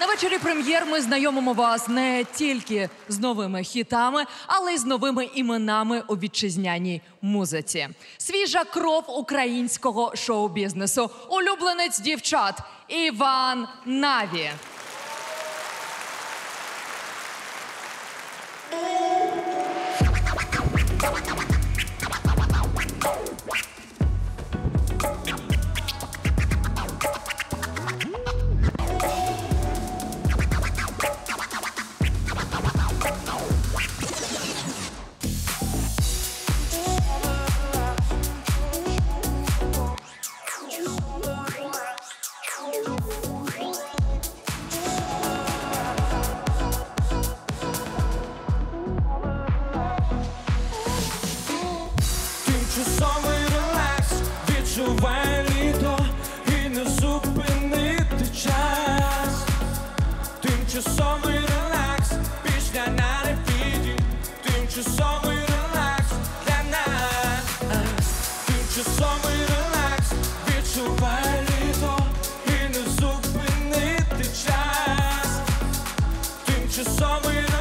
На вечорі прем'єр ми знайомимо вас не тільки з новими хітами, але й з новими іменами у вітчизняній музиці. Свіжа кров українського шоу-бізнесу. Улюбленець дівчат Іван Наві. часовий релакс, відчувай літо і не зупинити час. Тимчасовий релакс, пісня на репіді, тимчасовий релакс для нас, тимчасовий релакс, відчувай літо і не зупинити час. Тимчасовий релакс